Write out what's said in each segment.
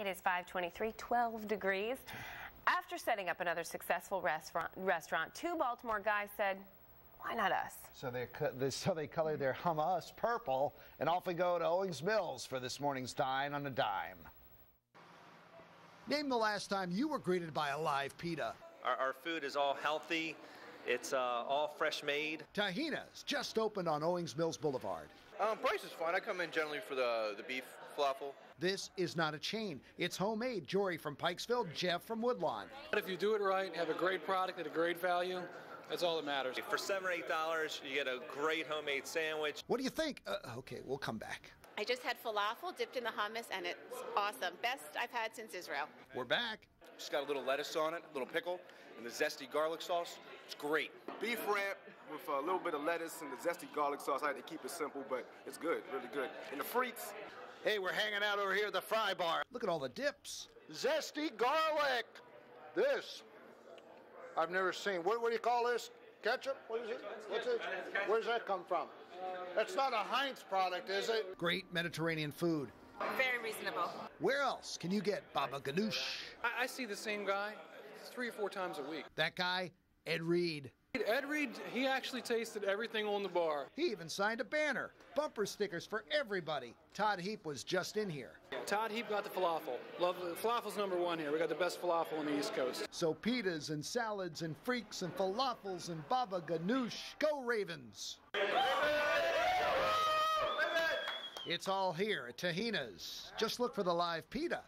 It is 523, 12 degrees. After setting up another successful restaurant, restaurant two Baltimore guys said, why not us? So they, so they color their hummus purple, and off we go to Owings Mills for this morning's Dine on a Dime. Name the last time you were greeted by a live pita. Our, our food is all healthy. It's uh, all fresh made. Tahina's just opened on Owings Mills Boulevard. Um, price is fine. I come in generally for the the beef falafel. This is not a chain. It's homemade. Jory from Pikesville, Jeff from Woodlawn. But if you do it right, have a great product at a great value, that's all that matters. For seven or eight dollars, you get a great homemade sandwich. What do you think? Uh, okay, we'll come back. I just had falafel dipped in the hummus, and it's awesome. Best I've had since Israel. We're back. Just got a little lettuce on it, a little pickle, and the zesty garlic sauce. It's great. beef wrap with a little bit of lettuce and the zesty garlic sauce. I had to keep it simple, but it's good, really good. And the frites, Hey, we're hanging out over here at the Fry Bar. Look at all the dips. Zesty garlic. This, I've never seen. What, what do you call this? Ketchup? What is it? What's it? Where does that come from? That's not a Heinz product, is it? Great Mediterranean food. Where else can you get baba ganoush? I, I see the same guy three or four times a week. That guy, Ed Reed. Ed Reed, he actually tasted everything on the bar. He even signed a banner, bumper stickers for everybody. Todd Heap was just in here. Todd Heap got the falafel. Love falafel's number one here. We got the best falafel on the East Coast. So pitas and salads and freaks and falafels and baba ganoush. Go Ravens! It's all here at Tahina's. Just look for the live pita.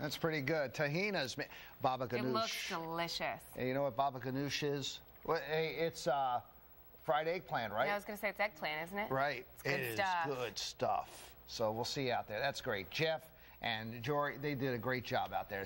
That's pretty good. Tahina's baba ganoush. It looks delicious. Hey, you know what baba ganoush is? Well, hey, it's uh, fried eggplant, right? Yeah, I was going to say it's eggplant, isn't it? Right. It's good It is stuff. good stuff. So we'll see you out there. That's great. Jeff and Jory, they did a great job out there.